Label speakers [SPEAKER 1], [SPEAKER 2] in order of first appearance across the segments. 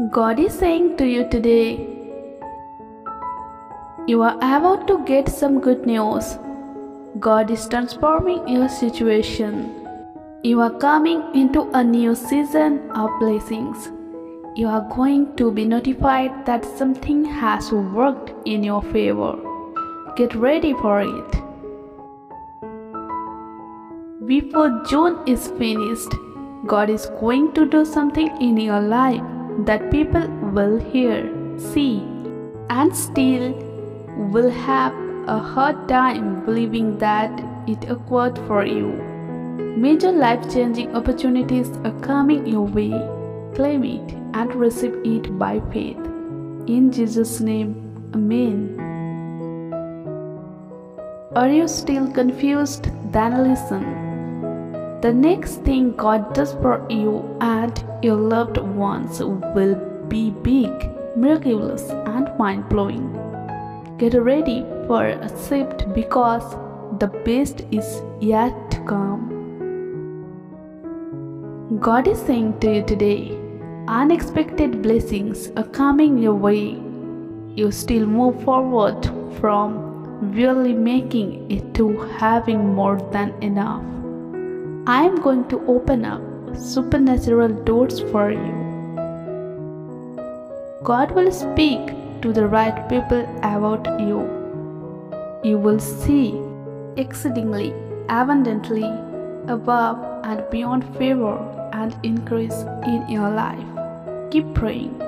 [SPEAKER 1] God is saying to you today, you are about to get some good news. God is transforming your situation. You are coming into a new season of blessings. You are going to be notified that something has worked in your favor. Get ready for it. Before June is finished, God is going to do something in your life that people will hear, see, and still will have a hard time believing that it occurred for you. Major life changing opportunities are coming your way. Claim it and receive it by faith. In Jesus' name, Amen. Are you still confused? Then listen. The next thing God does for you and your loved ones will be big, miraculous, and mind blowing. Get ready for a shift because the best is yet to come. God is saying to you today, unexpected blessings are coming your way. You still move forward from really making it to having more than enough. I am going to open up supernatural doors for you. God will speak to the right people about you. You will see exceedingly abundantly above and beyond favor and increase in your life. Keep praying.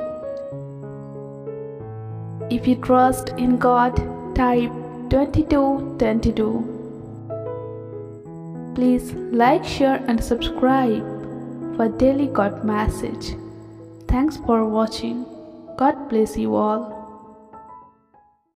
[SPEAKER 1] If you trust in God, type 2222. Please like, share, and subscribe for daily God message. Thanks for watching. God bless you all.